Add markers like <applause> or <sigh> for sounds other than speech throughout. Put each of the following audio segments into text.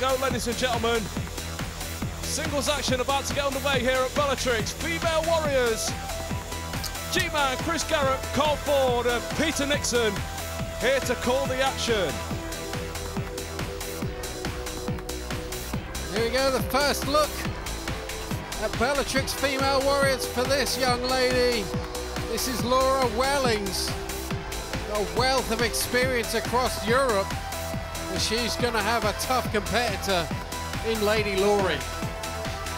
go, ladies and gentlemen. Singles action about to get underway here at Bellatrix. Female Warriors. G-Man, Chris Garrett, Cole Ford and Peter Nixon here to call the action. Here we go, the first look at Bellatrix Female Warriors for this young lady. This is Laura Wellings. A wealth of experience across Europe. And she's going to have a tough competitor in Lady Lory.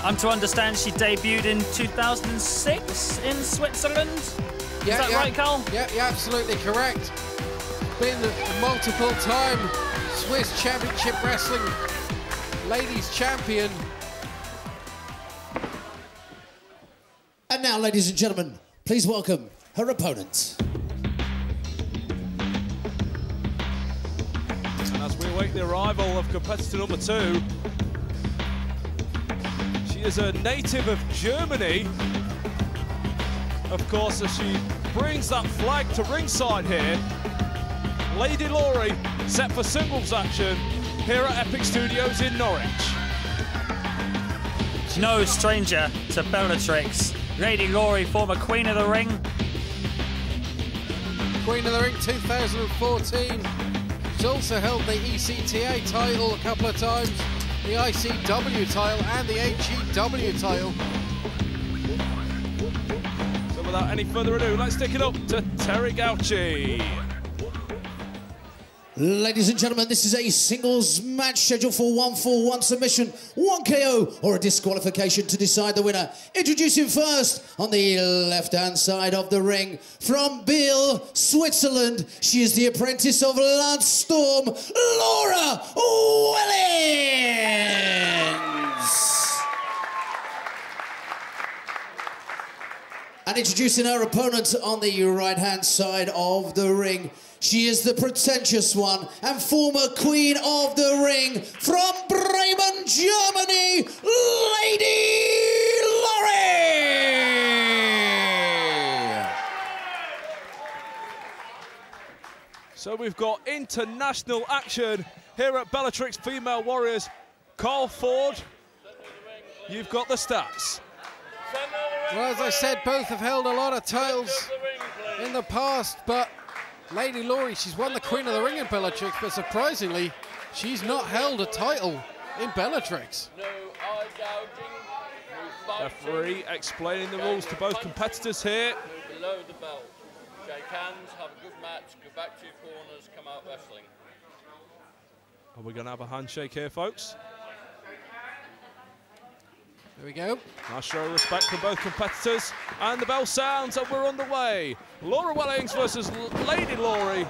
I'm to understand she debuted in 2006 in Switzerland. Yeah, Is that yeah. right, Carl? Yeah, you're absolutely correct. Been a multiple time Swiss Championship Wrestling Ladies Champion. And now, ladies and gentlemen, please welcome her opponent. And await the arrival of competitor number two, she is a native of Germany. Of course, as she brings that flag to ringside here, Lady Lory set for singles action here at Epic Studios in Norwich. No stranger to Bellatrix. Lady Lory, former Queen of the Ring. Queen of the Ring 2014. She's also held the ECTA title a couple of times, the ICW title, and the HEW title. So without any further ado, let's take it up to Terry Gauchi. Ladies and gentlemen, this is a singles match scheduled for one fall, one submission, one KO, or a disqualification to decide the winner. Introducing first on the left hand side of the ring from Bill, Switzerland. She is the apprentice of Lance Storm, Laura Wellings. And introducing her opponent on the right hand side of the ring. She is the pretentious one and former queen of the ring from Bremen, Germany, Lady Lory. So we've got international action here at Bellatrix Female Warriors. Carl Ford, you've got the stats. Well, as I said, both have held a lot of titles in the past, but Lady Lory, she's won the Queen of the Ring in Bellatrix, but surprisingly, she's not held a title in Bellatrix. Referee explaining the rules to both competitors here. below the belt. Shake hands, have a good match, go back to your corners, come out wrestling. Are we going to have a handshake here, folks? There we go. Nice show of respect from both competitors. And the bell sounds and we're underway. Laura Wellings versus Lady Lory.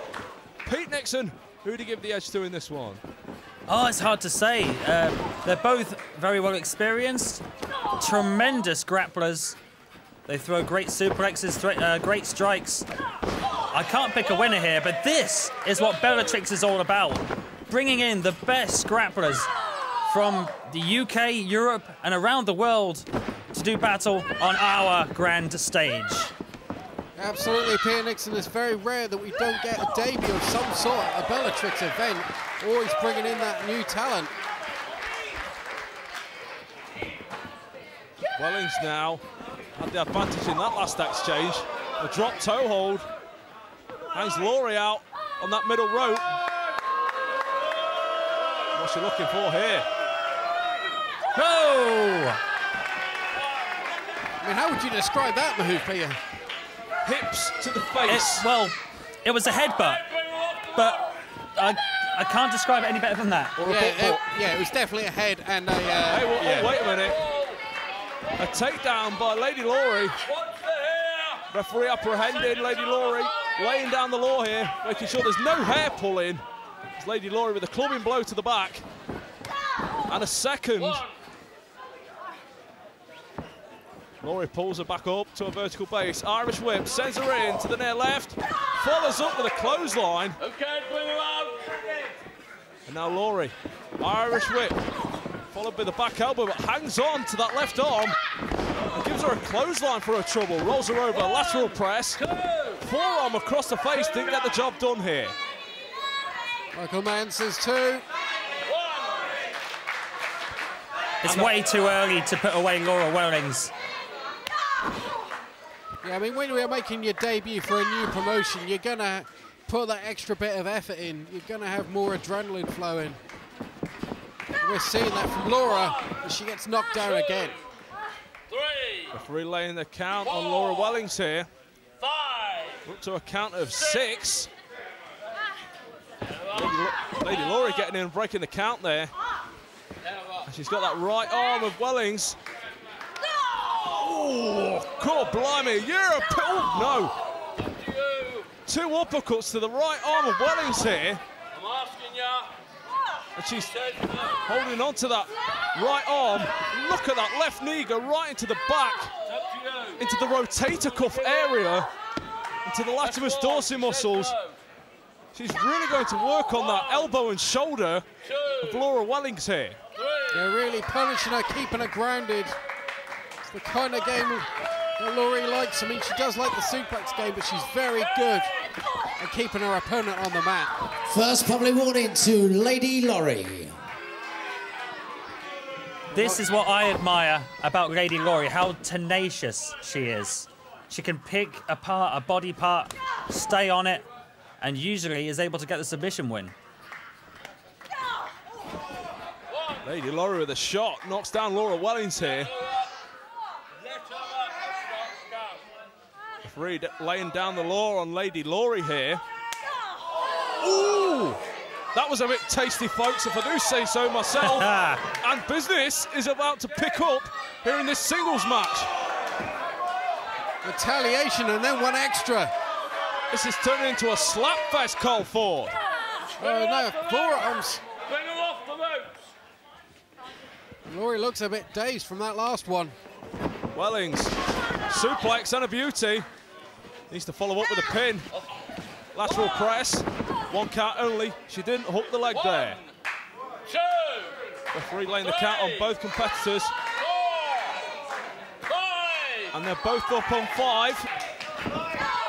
Pete Nixon, who do you give the edge to in this one? Oh, it's hard to say. Uh, they're both very well experienced, tremendous grapplers. They throw great suplexes, thre- uh, great strikes. I can't pick a winner here, but this is what Bellatrix is all about. Bringing in the best grapplers from the UK, Europe, and around the world to do battle on our grand stage. Absolutely, Pierre Nixon. It's very rare that we don't get a debut of some sort at a Bellatrix event. Always bringing in that new talent. Wellings now had the advantage in that last exchange. A drop toe hold. Hangs Lory out on that middle rope. What's she looking for here? Oh! I mean, how would you describe that move, Pierre? Hips to the It, face. well, it was a headbutt, but I, I can't describe it any better than that. Or Yeah, butt it, yeah, it was definitely a head and a. Uh, Hey, well, yeah. oh, wait a minute. A takedown by Lady Lory. Referee apprehending Lady Lory, laying down the law here, making sure there's no hair pulling. It's Lady Lory with a clubbing blow to the back. And a second. Lory pulls her back up to a vertical base. Irish whip sends her in to the near left. Follows up with a clothesline. Okay, bring her out. And now Lory, Irish whip, followed by the back elbow, but hangs on to that left arm and gives her a clothesline for her trouble. Rolls her over, lateral press, forearm across the face, didn't get the job done here. Michael Mann says two. It's way too early to put away Laura Wellings. Yeah, I mean, when you're making your debut for a new promotion, you're going to put that extra bit of effort in. You're going to have more adrenaline flowing. We're seeing that from Laura as she gets knocked down again. Three, Referee laying the count on Laura Wellings here. five, Up to a count of six. Lady, Lo- Lady Lory getting in and breaking the count there. And she's got that right arm of Wellings. Oh, God blimey. You're a p- oh, no. Two uppercuts to the right arm of Wellings here. I'm asking ya. And she's holding on to that right arm. Look at that left knee go right into the back, It's up to you. into the rotator cuff area, into the latimus dorsi muscles. She's really going to work on that elbow and shoulder of Laura Wellings here. They're really punishing her, keeping her grounded. It's the kind of game that Lory likes. I mean, she does like the suplex game, but she's very good at keeping her opponent on the mat. First public warning to Lady Lory. This is what I admire about Lady Lory, how tenacious she is. She can pick apart a body part, stay on it, and usually is able to get the submission win. Lady Laura with a shot knocks down Laura Wellings here. Let her up. Stop, stop. Referee d- laying down the law on Lady Lory here. Ooh! That was a bit tasty, folks, if I do say so myself. <laughs> And business is about to pick up here in this singles match. Retaliation and then one extra. This is turning into a slap fest, Cole Ford. Oh no, forearms. Bring her off the ropes. Lory looks a bit dazed from that last one. Wellings, suplex and a beauty. Needs to follow up with a pin. Lateral press, one count only. She didn't hook the leg there. Two, Referee laying the count on both competitors, four, five. and they're both up on five.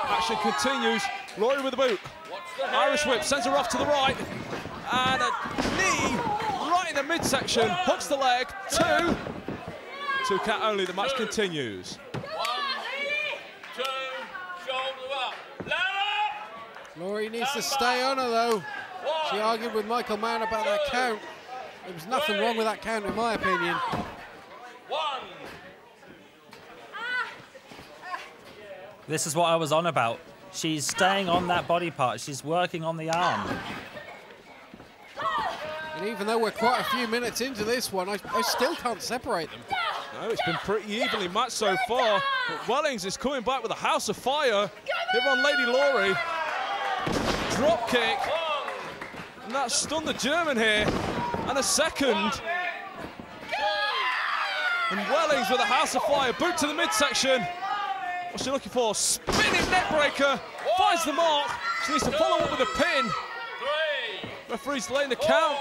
Action continues. Lory with the boot. The Irish whip sends her off to the right. And a knee right in the midsection. Hooks the leg. Two. Two count only. The match continues. One, two, shoulder up. Let up. Lory needs to stay on her though. She argued with Michael Mann about that count. There was nothing wrong with that count in my opinion. one. this is what I was on about. She's staying on that body part. She's working on the arm. And even though we're quite a few minutes into this one, I, I still can't separate them. No, it's been pretty evenly matched so far. But Wellings is coming back with a house of fire. Here on Lady Lory. Drop kick. And that stunned the German here. And a second. And Wellings with a house of fire. Boot to the midsection. What's she looking for? Spinning neck breaker. Finds the mark. She needs to follow up with a pin. Referee's laying the count.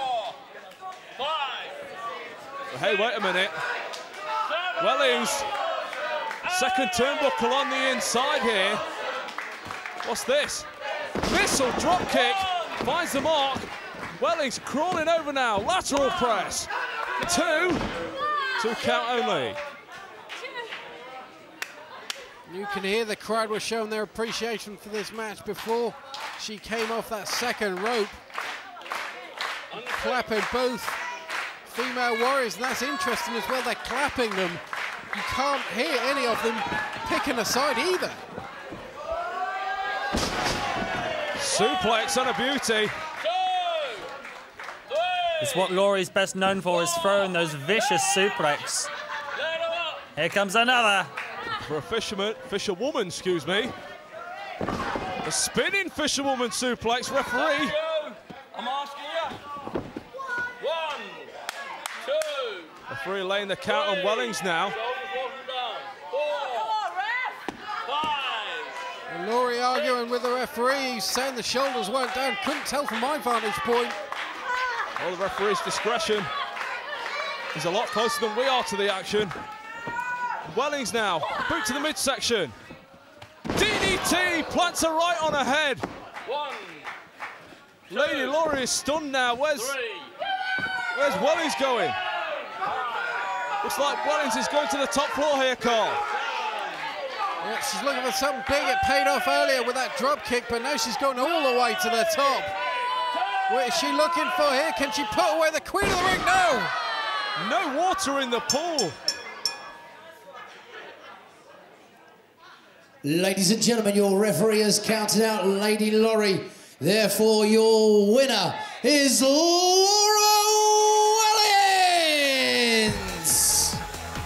five, Hey, wait a minute. Wellings. Second turnbuckle on the inside here. What's this? Missile drop kick. Finds the mark. Wellings crawling over now. Lateral press. Two. Two count only. You can hear the crowd were showing their appreciation for this match before she came off that second rope. Clapping both female warriors, and that's interesting as well. They're clapping them. You can't hear any of them picking a side either. Suplex and a beauty. It's what Lory's best known for is throwing those vicious suplex. Let her up. Here comes another. For a fisherman, fisherwoman, excuse me. The spinning fisherwoman suplex referee. I'm asking you. One, two. Referee laying the count on Wellings now. Shoulders wasn't down. Four, five. And Lory arguing with the referee, saying the shoulders weren't down. Couldn't tell from my vantage point. Well, the referee's discretion is a lot closer than we are to the action. Wellings now, boot to the midsection. DDT plants her right on her head. One, Lady Lory is stunned now. Where's three, where's Wellings going? Looks like Wellings is going to the top floor here, Carl. Yeah, she's looking for something big. It paid off earlier with that drop kick, but now she's going all the way to the top. What is she looking for here? Can she put away the queen of the ring? No! No water in the pool. Ladies and gentlemen, your referee has counted out Lady Lory. Therefore, your winner is Laura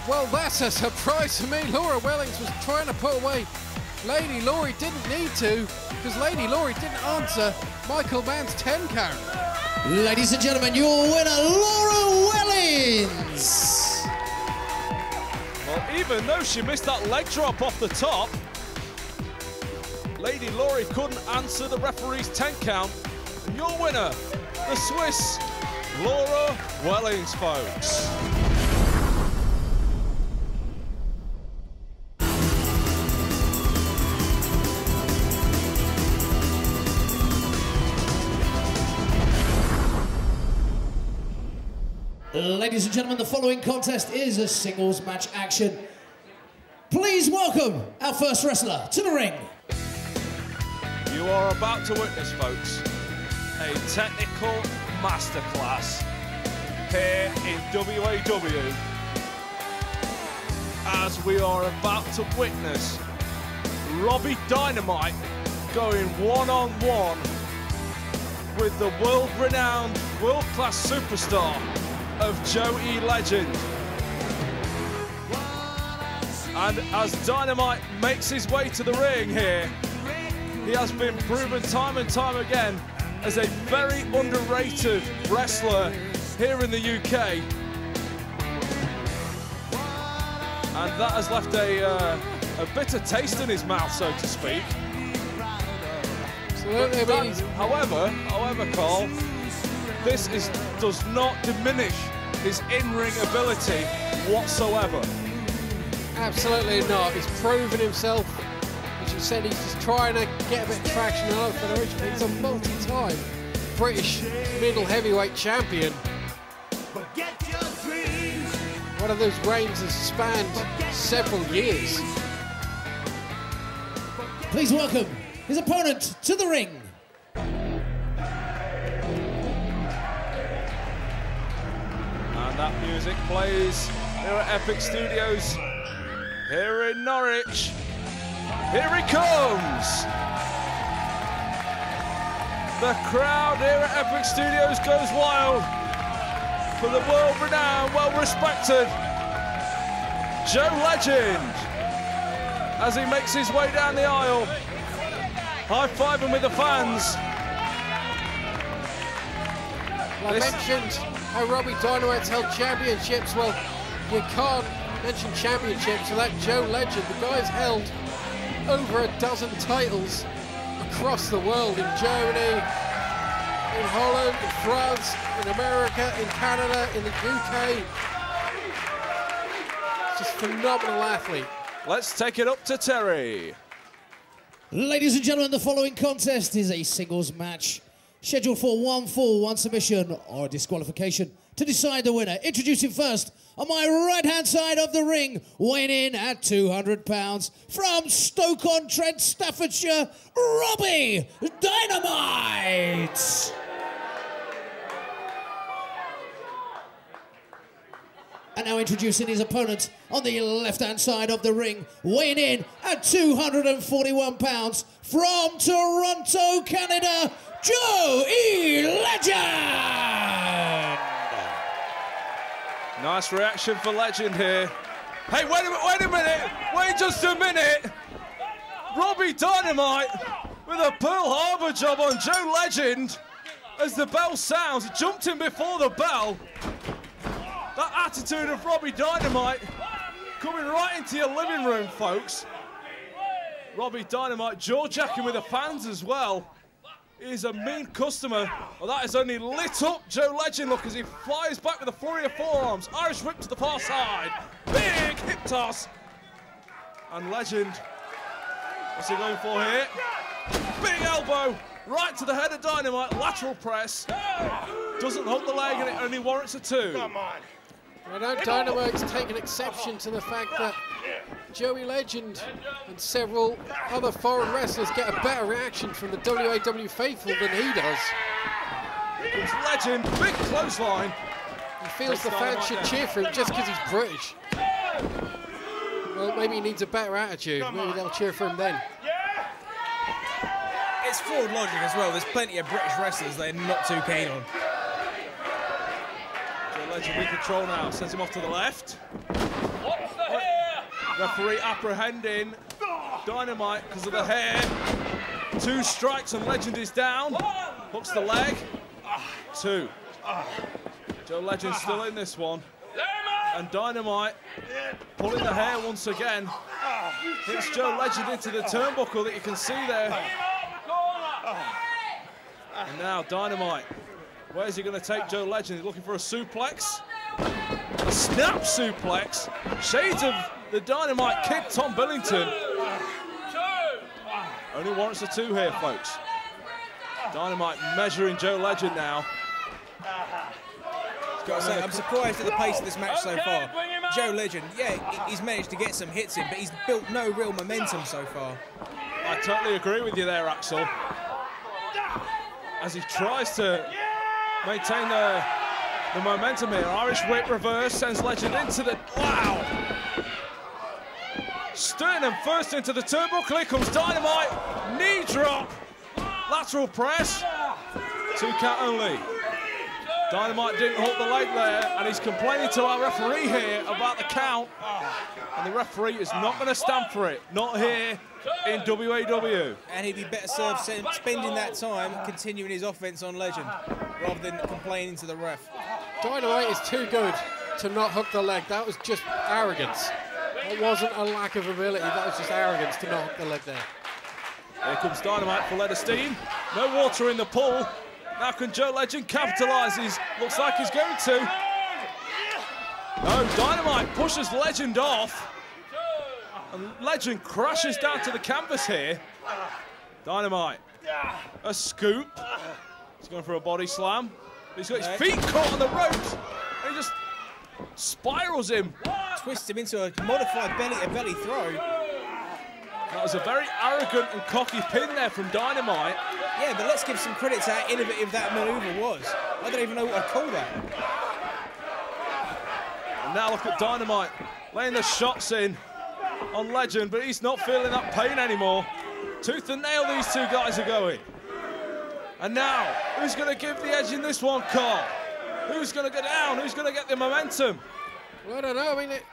Well, that's a surprise to me. Laura Wellings was trying to put away Lady Lory. Didn't need to, because Lady Lory didn't answer Michael Mann's 10 count. Ladies and gentlemen, your winner, Laura Wellings. Well, even though she missed that leg drop off the top, Lady Lory couldn't answer the referee's 10 count. And your winner, the Swiss, Laura Wellings, folks. Ladies and gentlemen, the following contest is a singles match action. Please welcome our first wrestler to the ring. You are about to witness, folks, a technical masterclass here in WAW as we are about to witness Robbie Dynamite going one-on-one with the world-renowned, world-class superstar of Joe E. Legend. And as Dynamite makes his way to the ring here, he has been proven time and time again as a very underrated wrestler here in the UK. And that has left a, uh, a bitter taste in his mouth, so to speak. That- however, however, Carl, this is does not diminish his in-ring ability whatsoever. Absolutely not. He's proven himself. As you said, he's just trying to get a bit of traction in the federation. He's a multi-time British middle heavyweight champion. One of those reigns has spanned several years. Please welcome his opponent to the ring. And that music plays here at Epic Studios here in Norwich. Here he comes! The crowd here at Epic Studios goes wild for the world-renowned, well-respected Joe Legend as he makes his way down the aisle, high-fiving with the fans. I This- mentioned how Robbie Dynamite's held championships. Well, you can't mention championships without Joe Legend. The guy's held over a dozen titles across the world in Germany, in Holland, in France, in America, in Canada, in the UK. Just phenomenal athlete. Let's take it up to Terry. Ladies and gentlemen, the following contest is a singles match scheduled for one fall, one submission, or disqualification to decide the winner. Introducing first on my right hand side of the ring, weighing in at 200 pounds from Stoke on Trent, Staffordshire, Robbie Dynamite. And now introducing his opponent on the left-hand side of the ring, weighing in at 241 pounds from Toronto, Canada, Joe E. Legend. Nice reaction for Legend here. Hey, wait a minute, wait a minute, wait just a minute. Robbie Dynamite with a Pearl Harbor job on Joe Legend as the bell sounds. Jumped in before the bell. That attitude of Robbie Dynamite coming right into your living room, folks. Robbie Dynamite jaw jacking with the fans as well. He's a mean customer. Well, that has only lit up Joe Legend. Look as he flies back with a flurry of forearms. Irish whip to the far side. Big hip toss. And Legend, what's he going for here? Big elbow right to the head of Dynamite. Lateral press. Doesn't hold the leg and it only warrants a two. Come on. I know Dynamite's taken exception to the fact that Joey Legend and several other foreign wrestlers get a better reaction from the WAW faithful than he does. It's Legend, big clothesline. He feels the fans should cheer for him just because he's British. Well, maybe he needs a better attitude. Maybe they'll cheer for him then. It's flawed logic as well. There's plenty of British wrestlers they're not too keen on. Joe Legend in control now, sends him off to the left. What's the hair? Referee apprehending Dynamite because of the hair. Two strikes and Legend is down. Hooks the leg. Two. Joe Legend still in this one. And Dynamite pulling the hair once again. Hits Joe Legend into the turnbuckle that you can see there. And now Dynamite. Where's he going to take Joe Legend? He's looking for a suplex. A snap suplex. Shades of the Dynamite Kid Tom Billington. Only warrants a two here, folks. Dynamite measuring Joe Legend now. Got to say, I'm surprised at the pace of this match so far. Joe Legend, yeah, he's managed to get some hits in, but he's built no real momentum so far. I totally agree with you there, Axel. As he tries to maintain the, uh, the momentum here. Irish whip reverse sends Legend into the. Wow! Sternum first into the turnbuckle. Here comes Dynamite. Knee drop. Lateral press. Two count only. Dynamite didn't hook the leg there, and he's complaining to our referee here about the count. And the referee is not going to stand for it. Not here in WAW. And he'd be better served spending that time continuing his offense on Legend rather than complaining to the ref. Dynamite is too good to not hook the leg. That was just arrogance. It wasn't a lack of ability. That was just arrogance to not hook the leg there. Here comes Dynamite for lead of steam. No water in the pool. Now can Joe Legend capitalise? Looks like he's going to. No, Dynamite pushes Legend off. And Legend crashes down to the canvas here. Dynamite. A scoop. He's going for a body slam. He's got his feet caught on the ropes. And he just spirals him. Twists him into a modified belly-to-belly throw. That was a very arrogant and cocky pin there from Dynamite. Yeah, but let's give some credit to how innovative that maneuver was. I don't even know what I'd call that. Now look at Dynamite laying the shots in on Legend, but he's not feeling that pain anymore. Tooth and nail, these two guys are going. And now, who's going to give the edge in this one, Carl? Who's going to go down? Who's going to get the momentum? Well, I don't know. I mean, it,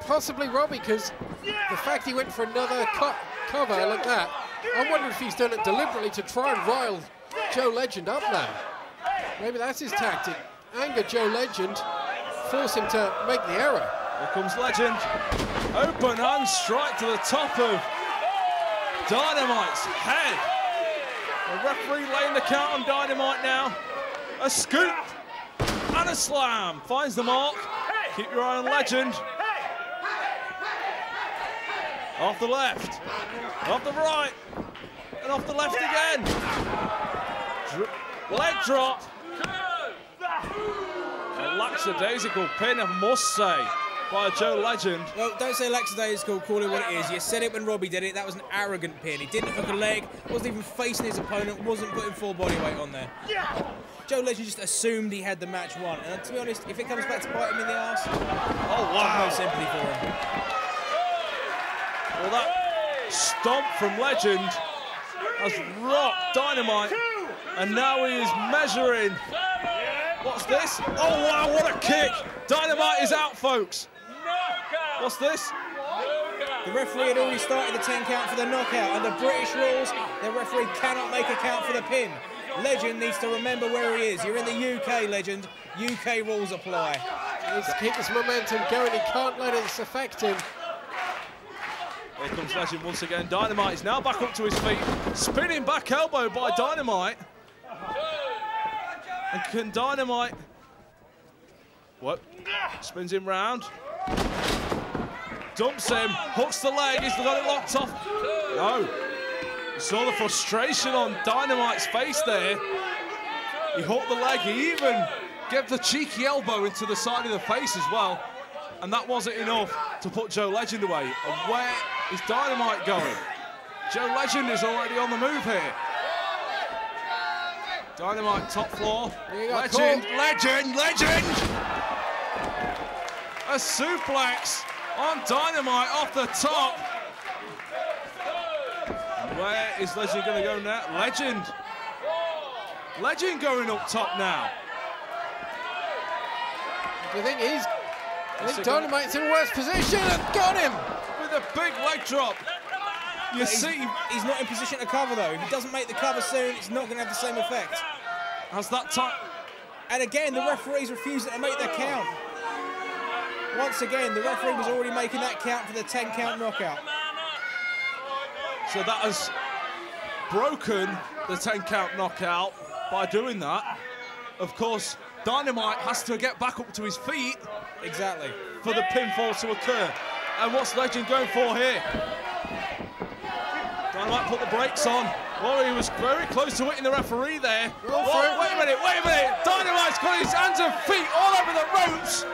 possibly Robbie, because the fact he went for another co- cover like that, I wonder if he's done it deliberately to try and rile Joe Legend up now. Maybe that's his tactic. Anger Joe Legend, force him to make the error. Here comes Legend. Open hand strike to the top of Dynamite's head. The referee laying the count on Dynamite now. A scoop and a slam. Finds the mark. Keep your eye on Legend. Off the left. Off the right. And off the left again. Dr- leg drop. A lackadaisical pin, I must say, by Joe Legend. Well, don't say lackadaisical, call it what it is. You said it when Robbie did it. That was an arrogant pin. He didn't hook a leg, wasn't even facing his opponent, wasn't putting full body weight on there. Yeah. Joe Legend just assumed he had the match won. And to be honest, if it comes back to bite him in the ass, Oh, I have no wow. sympathy for him. Well, that stomp from Legend has rocked Dynamite. And now he is measuring. What's this? Oh, wow, what a kick. Dynamite is out, folks. What's this? The referee had already started the 10 count for the knockout. Under British rules, the referee cannot make a count for the pin. Legend needs to remember where he is. You're in the UK, Legend. UK rules apply. He needs to keep this momentum going. He can't let it affect him. Here comes Legend once again. Dynamite is now back up to his feet. Spinning back elbow by Dynamite. And can Dynamite... What? Spins him round. Dumps him. Hooks the leg. He's got it locked off. No. Saw the frustration on Dynamite's face there. He hooked the leg. He even gave the cheeky elbow into the side of the face as well. And that wasn't enough to put Joe Legend away. And where is Dynamite going? Joe Legend is already on the move here. Dynamite top floor. Legend, legend, legend! A suplex on Dynamite off the top. Where is Legend going to go now? Legend. Legend going up top now. Do you think he's... I think Dynamite's in worse position and got him! With a big leg drop. You see, he's not in position to cover though. If he doesn't make the cover soon, it's not going to have the same effect. has that time. And again, the referee's refusing to make their count. Once again, the referee was already making that count for the 10 count knockout. So that has broken the 10 count knockout by doing that. Of course, Dynamite has to get back up to his feet Exactly. for the pinfall to occur. And what's Legend going for here? Dynamite put the brakes on. Well, he was very close to hitting the referee there. Roll Whoa, wait a minute, wait a minute. Dynamite's got his hands and feet all over the ropes.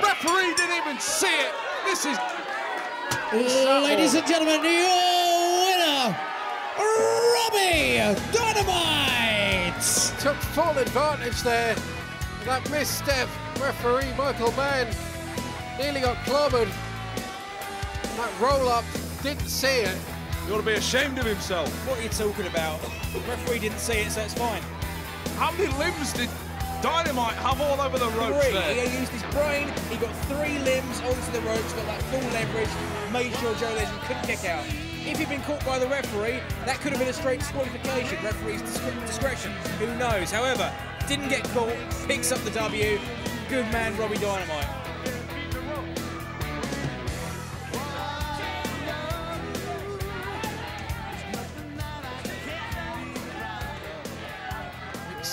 Referee didn't even see it. This is Ladies and gentlemen, your winner, Robbie Dynamite! Took full advantage there. That misstep, referee Michael Mann nearly got clobbered. That roll up, didn't see it. He ought to be ashamed of himself. What are you talking about? The referee didn't see it, so it's fine. How many limbs did Dynamite have all over the ropes Three. there? He used his brain, he got three limbs onto the ropes, got that full leverage, made sure Joe Legend couldn't kick out. If he'd been caught by the referee, that could have been a straight disqualification. Referee's discretion. Who knows? However, didn't get caught, picks up the W. Good man, Robbie Dynamite.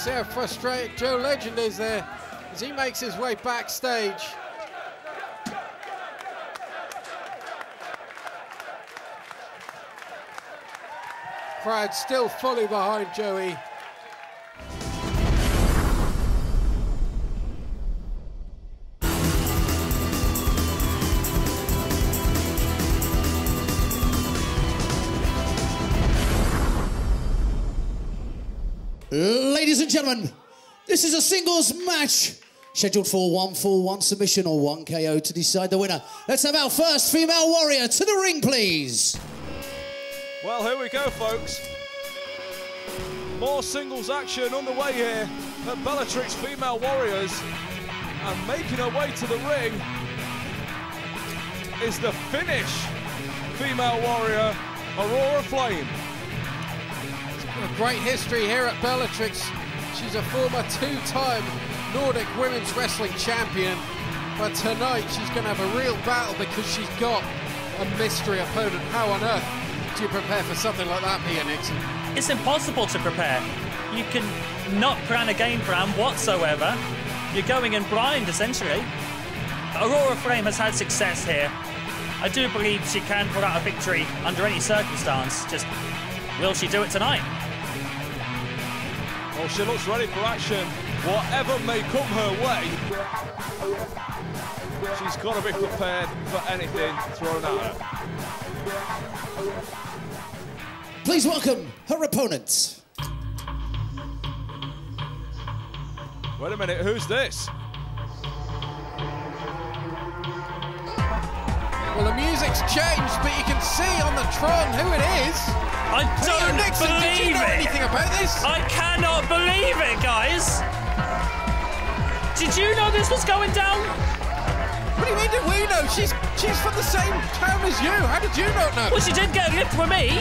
See how frustrated Joe Legend is there as he makes his way backstage. Crowd still fully behind Joey. Gentlemen, this is a singles match scheduled for one full one submission or one KO to decide the winner. Let's have our first female warrior to the ring, please. Well, here we go, folks. More singles action on the way here at Bellatrix Female Warriors. And making her way to the ring is the Finnish female warrior, Aurora Flame. A great history here at Bellatrix. She's a former two-time Nordic Women's Wrestling Champion. But tonight she's going to have a real battle because she's got a mystery opponent. How on earth do you prepare for something like that, Pia Nixon? It's impossible to prepare. You can not plan a game plan whatsoever. You're going in blind, essentially. Aurora Flame has had success here. I do believe she can pull out a victory under any circumstance. Just will she do it tonight? Well, she looks ready for action. Whatever may come her way, she's got to be prepared for anything thrown at her. Please welcome her opponent. Wait a minute, who's this? Well, the music's changed, but you can see on the Tron who it is. I don't did you believe know it. anything about this? I cannot believe it, guys. Did you know this was going down? What do you mean Did we know? She's she's from the same town as you. How did you not know? Well, she did get a lift from me.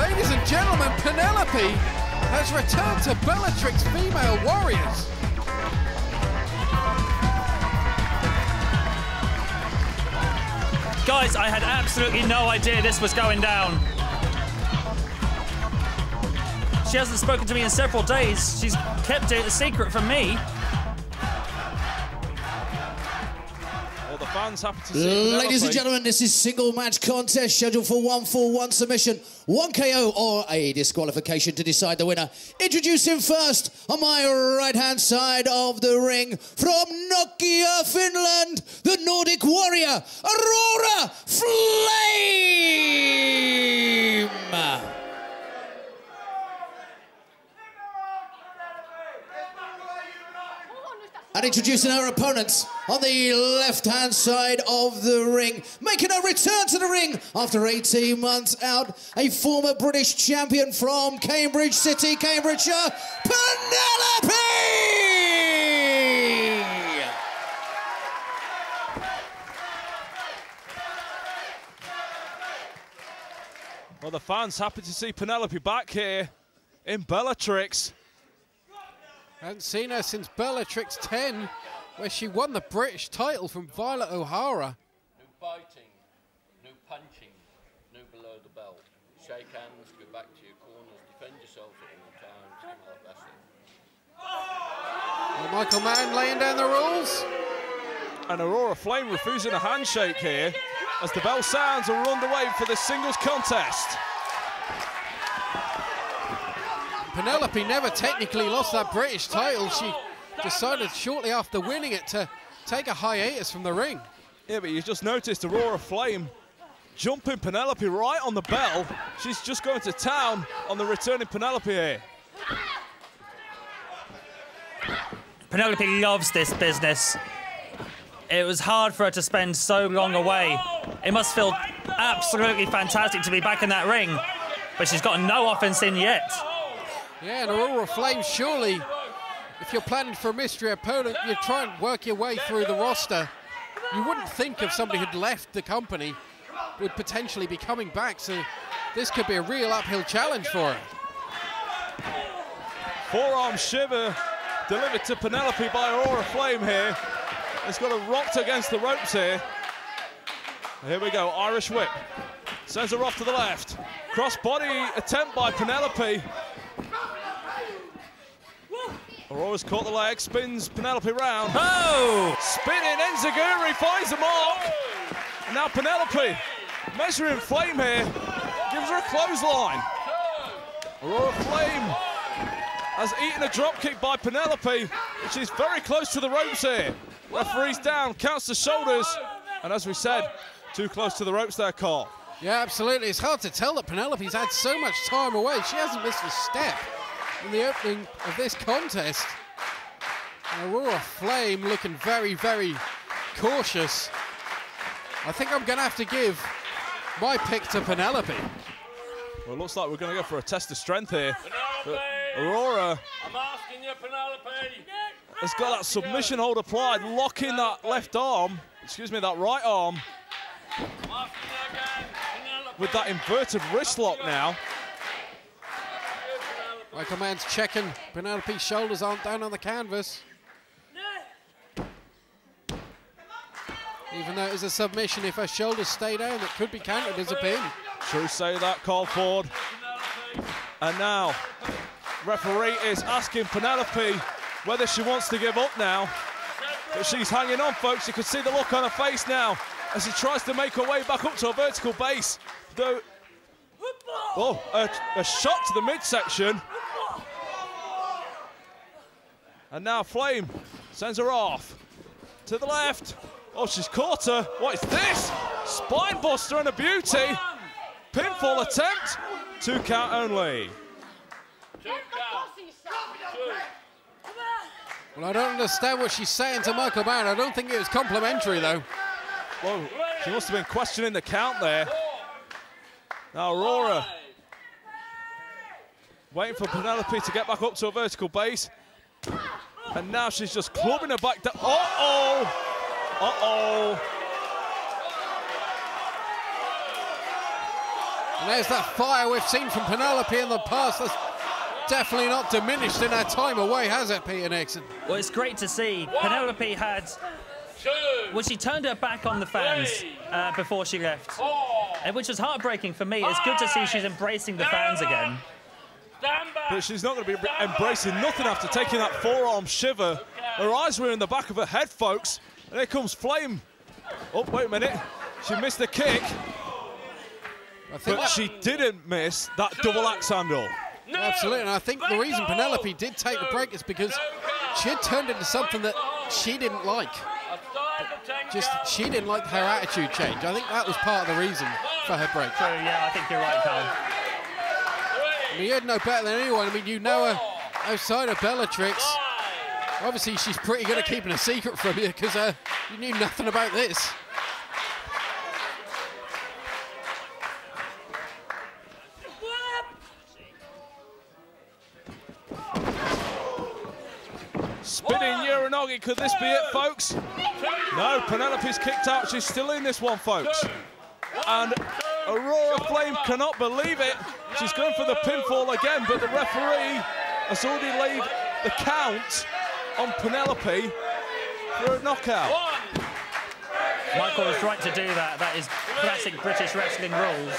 Ladies and gentlemen, Penelope has returned to Bellatrix Female Warriors. Guys, I had absolutely no idea this was going down. She hasn't spoken to me in several days. She's kept it a secret from me. Fans happy to see Ladies and gentlemen, this is single match contest scheduled for one fall, one submission, one KO or a disqualification to decide the winner. Introducing first on my right hand side of the ring from Nokia, Finland, the Nordic warrior, Aurora Flame. And introducing our opponents on the left-hand side of the ring, making a return to the ring after 18 months out, a former British champion from Cambridge City, Cambridgeshire, Penelope! Well, the fans happy to see Penelope back here in Bellatrix. Haven't seen her since Bellatrix 10, where she won the British title from Violet O'Hara. No biting, no punching, no below the belt. Shake hands, go back to your corners, defend yourself at all times, come out wrestling. Well, Michael Mann laying down the rules. And Aurora Flame refusing a handshake here as the bell sounds and we're underway for this singles contest. Penelope never technically lost that British title. She decided shortly after winning it to take a hiatus from the ring. Yeah, but you just noticed Aurora Flame jumping Penelope right on the bell. She's just going to town on the returning Penelope here. Penelope loves this business. It was hard for her to spend so long away. It must feel absolutely fantastic to be back in that ring, but she's got no offense in yet. Yeah, and Aurora Flame, surely, if you're planning for a mystery opponent, you try and work your way through the roster. You wouldn't think of somebody who'd left the company would potentially be coming back, so this could be a real uphill challenge for her. Forearm shiver delivered to Penelope by Aurora Flame here. It's got her rocked against the ropes here. Here we go, Irish whip. Sends her off to the left. Cross body attempt by Penelope. Aurora's caught the leg, spins Penelope round. Oh! Spinning Enzuigiri finds the mark. And now Penelope, measuring Flame here, gives her a clothesline. Aurora Flame has eaten a drop kick by Penelope. She's very close to the ropes here. Referee's down, counts the shoulders. And as we said, too close to the ropes there, Carl. Yeah, absolutely. It's hard to tell that Penelope's had so much time away. She hasn't missed a step in the opening of this contest. Aurora Flame looking very, very cautious. I think I'm going to have to give my pick to Penelope. Well, it looks like we're going to go for a test of strength here. Penelope! Aurora I'm asking you, Penelope! has got that submission hold applied, locking that left arm, excuse me, that right arm I'm asking you again, with that inverted wrist lock now. Michael Mann's checking Penelope's shoulders aren't down on the canvas. Even though it was a submission, if her shoulders stay down, it could be counted as a pin. True say that, Carl Ford. And now, referee is asking Penelope whether she wants to give up now. But she's hanging on, folks. You can see the look on her face now as she tries to make her way back up to a vertical base. Though, oh, a, a shot to the midsection. And now Flame sends her off to the left. Oh, she's caught her. What is this? Spine buster and a beauty. Pinfall attempt. Two count only. Two count. Two. Well, I don't understand what she's saying to Michael Mann. I don't think it was complimentary, though. Whoa, she must have been questioning the count there. Now Aurora waiting for Penelope to get back up to a vertical base. And now she's just clubbing her back down. Uh-oh! Uh-oh! And there's that fire we've seen from Penelope in the past. That's definitely not diminished in her time away, has it, Peter Nixon? Well, it's great to see. Penelope had. Two. Well, she turned her back on the fans uh, before she left, Four. uh, which was heartbreaking for me. It's good to see she's embracing the fans again. Stand back. But she's not going to be embracing nothing after taking that forearm shiver. Her eyes were in the back of her head, folks. And here comes Flame Oh, wait a minute. She missed the kick, I think but she didn't miss that double axe handle. Absolutely, and I think the reason Penelope did take the break is because she had turned into something that she didn't like. Just she didn't like her attitude change. I think that was part of the reason for her break. So, yeah, I think you're right, Carl. I mean, you'd know better than anyone. I mean, you know her outside of Bellatrix. Obviously, she's pretty good at keeping a secret from you because uh, you knew nothing about this. Spinning Uranage, could this be it, folks? No, Penelope's kicked out. She's still in this one, folks. And Aurora Flame cannot believe it. She's going for the pinfall again, but the referee has already laid the count on Penelope for a knockout. Michael was right to do that. That is classic British wrestling rules.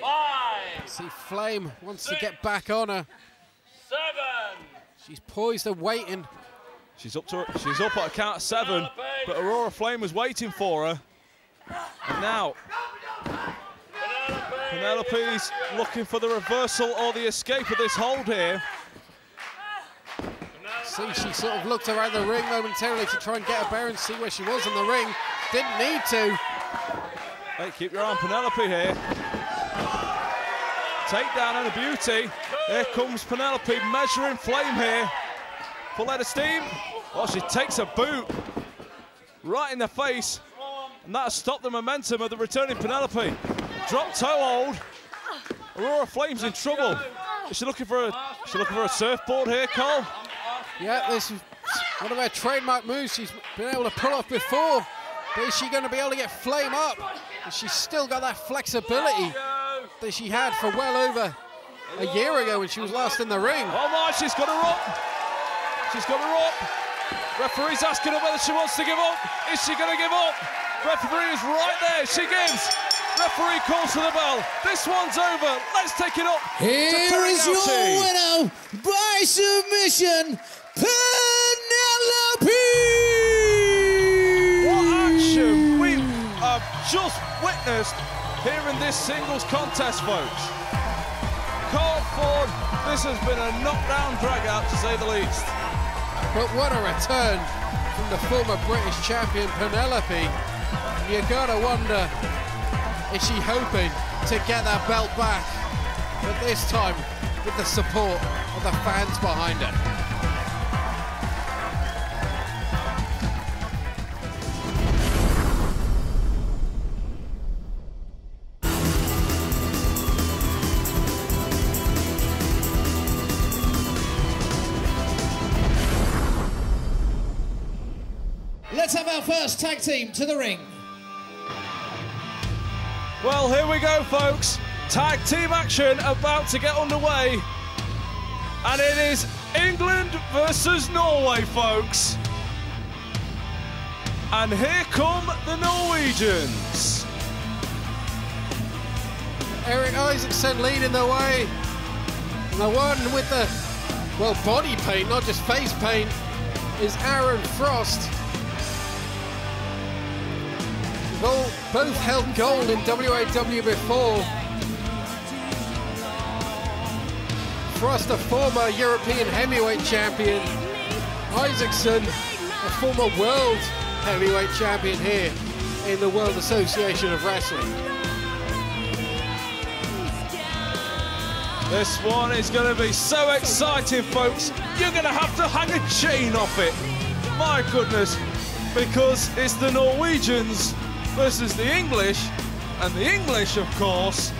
Five, See, Flame wants to get back on her. seven, She's poised and waiting. She's up to her, she's up at a count of seven, but Aurora Flame was waiting for her. And now Penelope's looking for the reversal or the escape of this hold here. See, she sort of looked around the ring momentarily to try and get a bearing, see where she was in the ring. Didn't need to. Hey, keep your arm, Penelope here. Takedown and a beauty. Here comes Penelope measuring flame here. Full head of steam. Oh, she takes a boot right in the face. And that has stopped the momentum of the returning Penelope. Drop toe hold. Aurora Flame's in trouble. Is she looking for a is she looking for a surfboard here, Cole? Yeah, this is one of her trademark moves she's been able to pull off before. But is she going to be able to get Flame up? She's still got that flexibility that she had for well over a year ago when she was last in the ring. Oh my, she's got her up. She's got her up. Referee's asking her whether she wants to give up. Is she going to give up? Referee is right there. She gives. Referee calls for the bell. This one's over. Let's take it up. Here is your winner by submission, Penelope! What action we have just witnessed here in this singles contest, folks. Carl Ford, this has been a knockdown dragout to say the least. But what a return from the former British champion Penelope. You gotta wonder, is she hoping to get that belt back? But this time with the support of the fans behind her. First tag team to the ring. Well, here we go, folks. Tag team action about to get underway. And it is England versus Norway, folks. And here come the Norwegians. Erik Isaksen leading the way. The one with the, well, body paint, not just face paint, is Aaron Frost. They've both held gold in WAW before. Frost, a former European heavyweight champion. Isaksen, a former world heavyweight champion here in the World Association of Wrestling. This one is going to be so exciting, folks. You're going to have to hang a chain off it. My goodness, because it's the Norwegians versus the English, and the English, of course,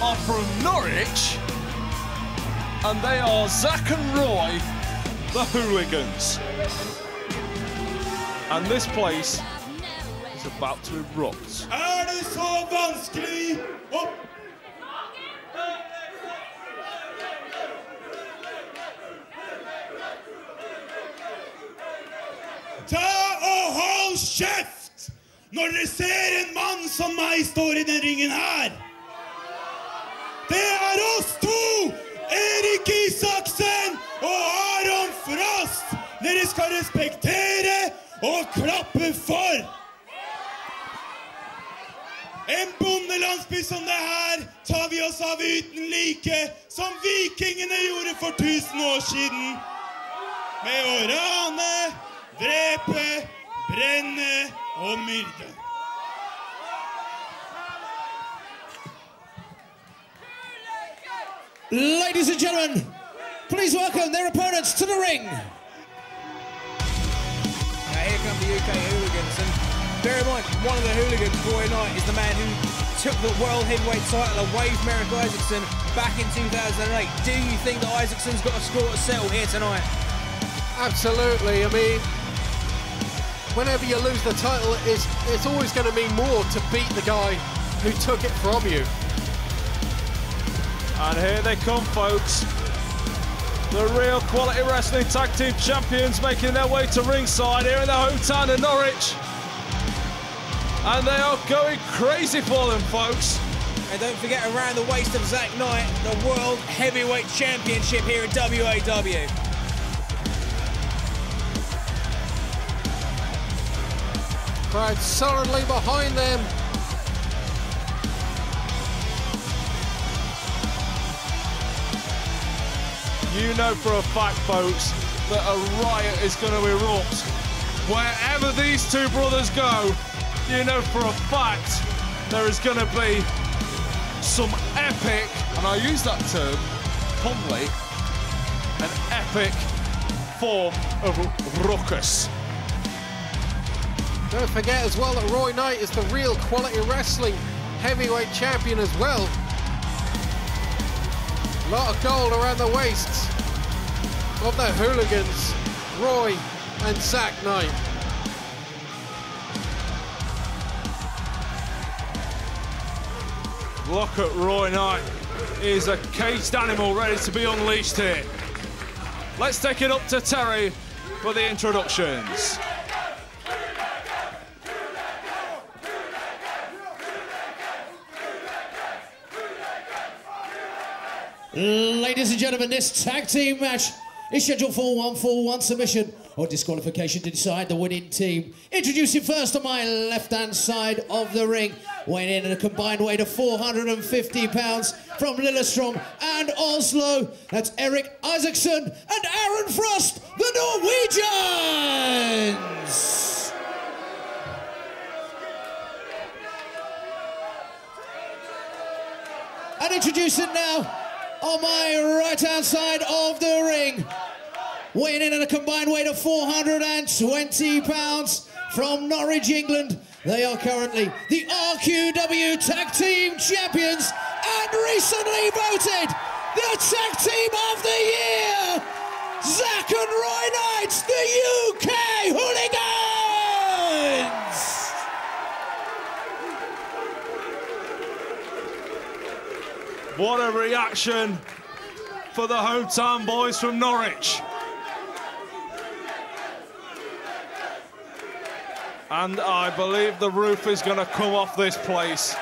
are from Norwich, and they are Zak and Roy, the hooligans. And this place is about to erupt. Er Ta og hold kjeft Når dere ser en mann som meg står i den ringen her Det er oss to! Erik Isaksen og Aron Frost! Dere skal respektere og klappe for! En bondelandsby som det her tar vi oss av uten like, som vikingene gjorde for 1000 år siden. Med å rane, drepe, brenne og myrde. Ladies and gentlemen, please welcome their opponents to the ring. Now here come the UK hooligans, and bear in mind, one of the hooligans, Roy Knight, is the man who took the World Heavyweight title away from Erik Isaksen back in 2008. Do you think that Isaacson's got a score to settle here tonight? Absolutely. I mean, whenever you lose the title, it's, it's always going to mean more to beat the guy who took it from you. And here they come, folks. The real quality wrestling tag team champions making their way to ringside here in the hometown of Norwich. And they are going crazy for them, folks. And don't forget around the waist of Zak Knight, the World Heavyweight Championship here in WAW. Crowd solidly behind them. You know for a fact, folks, that a riot is going to erupt. Wherever these two brothers go, you know for a fact there is going to be some epic, and I use that term humbly, an epic form of ruckus. Don't forget as well that Roy Knight is the real quality wrestling heavyweight champion as well. A lot of gold around the waists of the hooligans, Roy and Zak Knight. Look at Roy Knight. He's a caged animal ready to be unleashed here. Let's take it up to Terry for the introductions. Ladies and gentlemen, this tag team match is scheduled for one for one submission or disqualification to decide the winning team. Introducing first on my left hand side of the ring, weighing in at a combined weight of 450 pounds from Lillestrøm and Oslo. That's Erik Isaksen and Aaron Frost, the Norwegians. And introducing now on my right hand side of the ring, weighing in at a combined weight of 420 pounds from Norwich, England. They are currently the RQW Tag Team Champions and recently voted the Tag Team of the Year, Zak and Roy Knights, the UK Hooligans! What a reaction for the hometown boys from Norwich. And I believe the roof is going to come off this place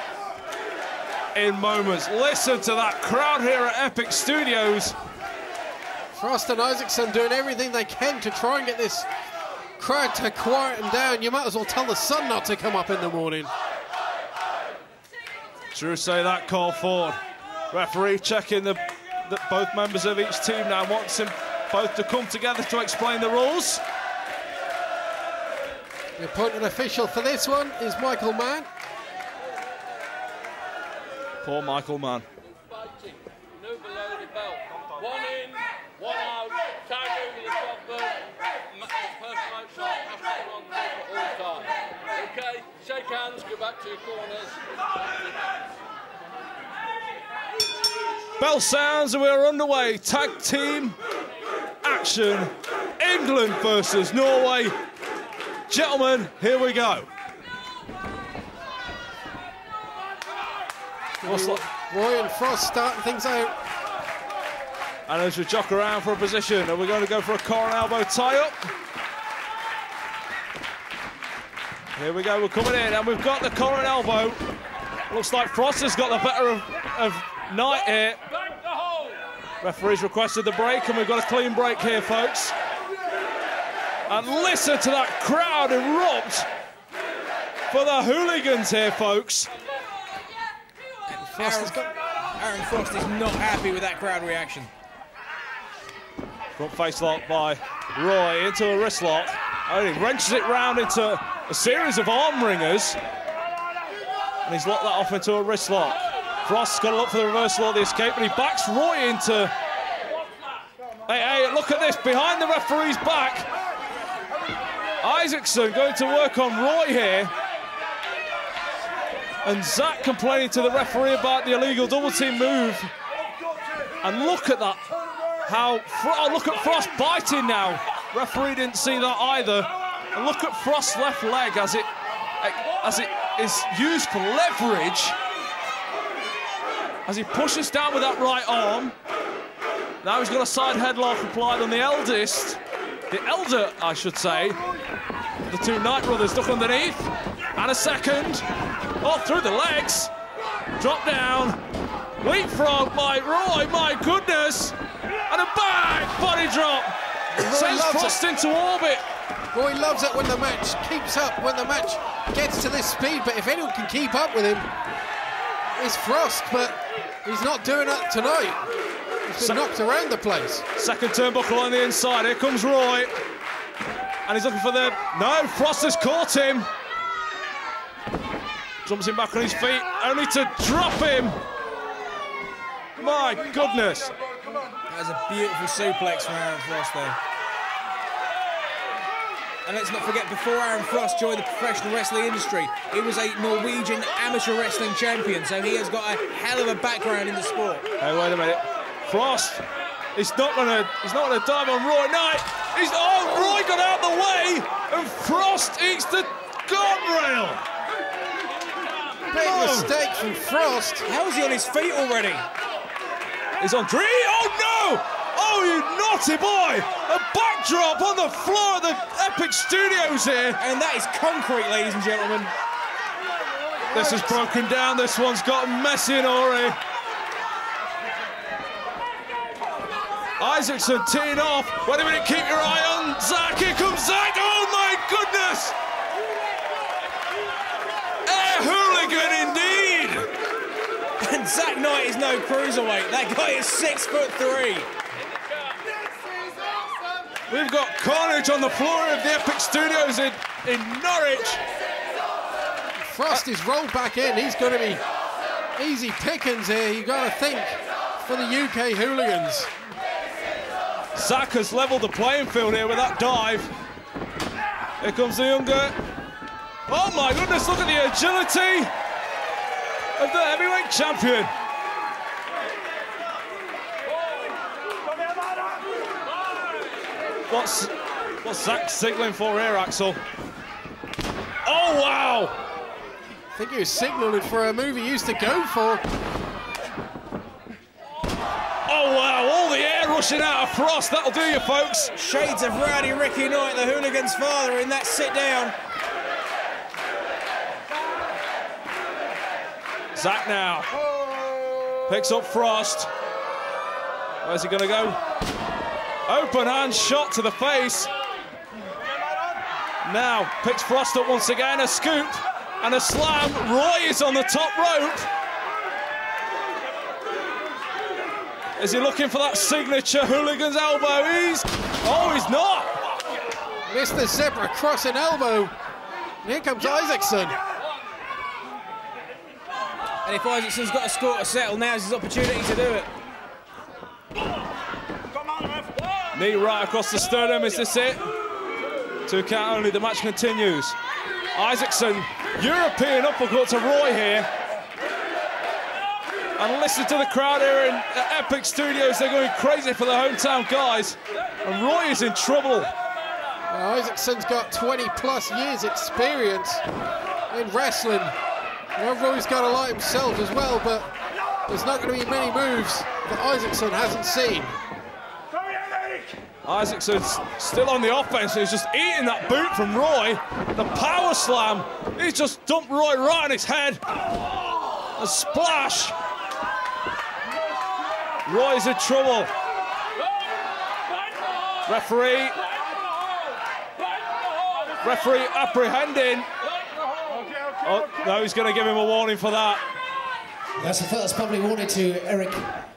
in moments. Listen to that crowd here at Epic Studios. Frost and Isaksen doing everything they can to try and get this crowd to quieten down. You might as well tell the sun not to come up in the morning. True say that Carl Ford. Referee checking the, the both members of each team now wants them both to come together to explain the rules. The appointed official for this one is Michael Mann. Poor Michael Mann. Fighting, no below the belt. One in, one out, tag over the top rope. Ma- The person outside has to be on the rope at all times. Okay, shake hands, go back to your corners. Bell sounds and we're underway. Tag team action. England versus Norway. Gentlemen, here we go. What's that? Roy and Frost starting things out. And as we jock around for a position, are we going to go for a collar and elbow tie up? Here we go, we're coming in, and we've got the collar and elbow. Looks like Frost has got the better of, of Knight here. Back the hole! Referee's requested the break, and we've got a clean break here, folks. And listen to that crowd erupt for the hooligans here, folks. Aaron, Aaron Frost is not happy with that crowd reaction. Front face lock by Roy into a wrist lock. And he wrenches it round into a series of arm wringers. And he's locked that off into a wrist lock. Frost's got to look for the reversal of the escape, but he backs Roy into. Hey, hey, look at this, behind the referee's back. Isaksen going to work on Roy here. And Zak complaining to the referee about the illegal double team move. And look at that. How, oh, look at Frost biting now. Referee didn't see that either. And look at Frost's left leg as it, as it is used for leverage. As he pushes down with that right arm. Now he's got a side headlock applied on the eldest. The elder, I should say. The two Knight brothers duck underneath. And a second. Oh, through the legs. Drop down. Leapfrog by Roy, my goodness. And a back body drop. Sends Frost into orbit. Roy loves it when the match keeps up, when the match gets to this speed, but if anyone can keep up with him, it's Frost, but he's not doing that tonight. He's been knocked around the place. Second turnbuckle on the inside. Here comes Roy. And he's looking for the. No, Frost has caught him. Jumps him back on his feet, only to drop him. My goodness. That was a beautiful suplex from Aaron Frost there. And let's not forget, before Aaron Frost joined the professional wrestling industry, he was a Norwegian amateur wrestling champion, so he has got a hell of a background in the sport. Hey, wait a minute. Frost. He's not gonna. He's not gonna dive on Roy Knight. He's. Oh, Roy got out of the way, and Frost eats the guardrail. Big No. mistake from Frost. How is he on his feet already? He's on three. Oh no! Naughty boy! A backdrop on the floor of the Epic Studios here. And that is concrete, ladies and gentlemen. This is broken down. This one's got messy and Ori. Isaksen teeing off. Wait a minute, keep your eye on Zak. Here comes Zak. Oh my goodness! A hooligan indeed. And Zak Knight is no cruiserweight. That guy is six foot three. We've got carnage on the floor of the Epic Studios in, in Norwich. Frost is rolled back in. He's going to be easy pickings here. You've got to think for the UK hooligans. Has leveled the playing field here with that dive. Here comes the younger. Oh my goodness, look at the agility of the heavyweight champion. What's what's Zak signaling for here, Axel? Oh wow! I think he was signalling for a move he used to go for. Oh wow! All the air rushing out of Frost. That'll do you, folks. Shades of Rowdy Ricky Knight, the hooligan's father, in that sit down. Zak now picks up Frost. Where's he going to go? Open hand shot to the face. Now picks Frost up once again. A scoop and a slam. Roy is on the top rope. Is he looking for that signature hooligan's elbow? He's. Oh, he's not. Missed the zebra crossing elbow. And here comes Isaksen. And if Isaksen's got a score to settle, now's his opportunity to do it. Knee right across the sternum. Is this it? Two count only. The match continues. Isaksen, European uppercut to Roy here. And listen to the crowd here in Epic Studios. They're going crazy for the hometown guys. And Roy is in trouble. Now, Isaksen's got 20 plus years experience in wrestling. Well, Roy's got a lot himself as well, but there's not going to be many moves that Isaksen hasn't seen. Isaksen's still on the offense. He's just eating that boot from Roy. The power slam. He's just dumped Roy right on his head. A splash. Roy's in trouble. Referee. Referee apprehending. Oh, no, he's going to give him a warning for that. That's the first public warning to Erik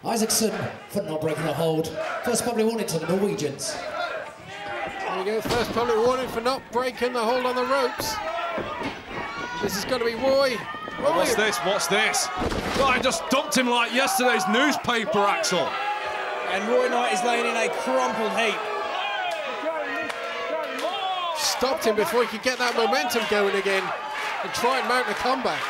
Isaksen for not breaking a hold. First public warning to the Norwegians. There you go, first public warning for not breaking the hold on the ropes. This is going to be Roy. Roy. What's this? What's this? Oh, I just dumped him like yesterday's newspaper, Axel. And Roy Knight is laying in a crumpled heap. Stopped him before he could get that momentum going again and try and mount a comeback.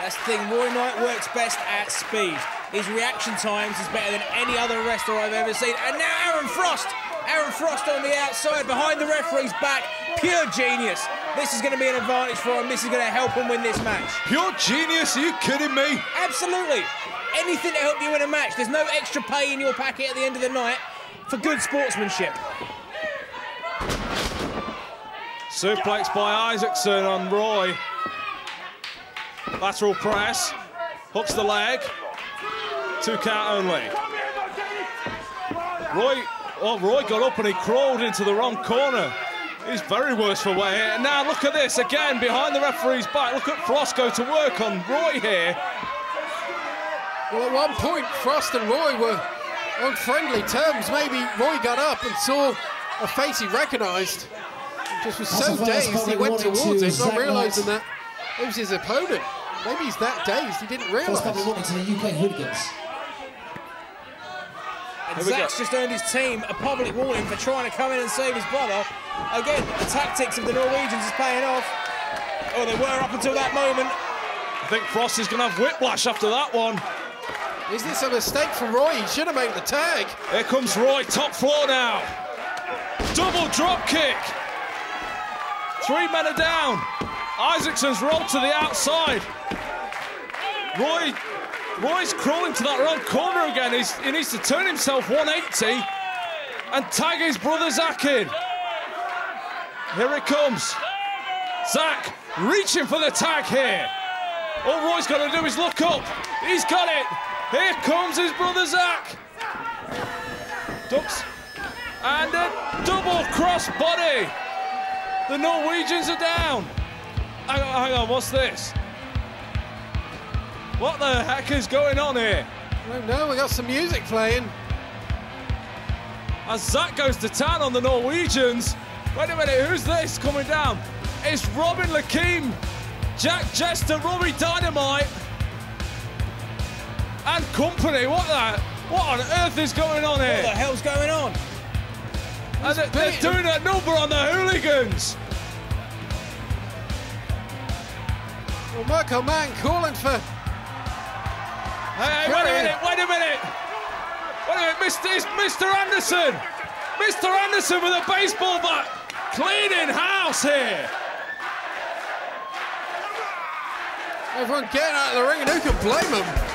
That's the thing, Roy Knight works best at speed. His reaction times is better than any other wrestler I've ever seen. And now Aaron Frost! Aaron Frost on the outside, behind the referee's back. Pure genius. This is going to be an advantage for him. This is going to help him win this match. Pure genius, are you kidding me? Absolutely. Anything to help you win a match. There's no extra pay in your packet at the end of the night for good sportsmanship. Suplex by Isaksen on Roy. Lateral press. Hooks the leg. Two count only. Roy, well, Roy got up and he crawled into the wrong corner. He's very worse for wear here. And now look at this again behind the referee's back. Look at Frost go to work on Roy here. Well, at one point, Frost and Roy were on friendly terms. Maybe Roy got up and saw a face he recognised. Just was so That's the dazed he went warning towards to it, not realising that it was his opponent. Maybe he's that dazed he didn't First realise. public warning to the UK hooligans. And Zak's just earned his team a public warning for trying to come in and save his brother. Again, the tactics of the Norwegians is paying off. Oh, they were up until that moment. I think Frost is going to have whiplash after that one. Is this a mistake for Roy? He should have made the tag. Here comes Roy, top floor now. Double drop kick. Three men are down. Isaksen's rolled to the outside. Roy, Roy's crawling to that wrong corner again. He's, he needs to turn himself 180 and tag his brother Zak in. Here it comes. Zak reaching for the tag here. All Roy's got to do is look up. He's got it. Here comes his brother Zak. Ducks. And a double cross body. The Norwegians are down. Hang on, hang on, what's this? What the heck is going on here? I don't know, we got some music playing. As Zak goes to town on the Norwegians. Wait a minute, who's this coming down? It's Robin Lakeem, Jack Jester, Robbie Dynamite, and company. What the? What on earth is going on here? What the hell's going on? And they- they're doing a number on the hooligans. Well, Michael Mann calling for. Hey, wait a minute, wait a minute. Wait a minute, Mr. It's Mr. Anderson. Mr. Anderson with a baseball bat. Cleaning house here. Everyone getting out of the ring, and who can blame them?